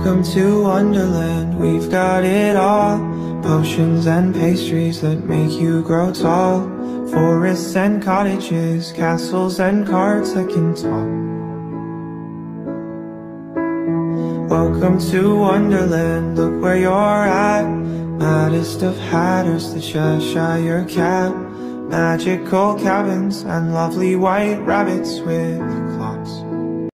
Welcome to Wonderland, we've got it all. Potions and pastries that make you grow tall. Forests and cottages, castles and carts that can talk. Welcome to Wonderland, look where you're at. Maddest of hatters, the Cheshire Cat. Magical cabins and lovely white rabbits with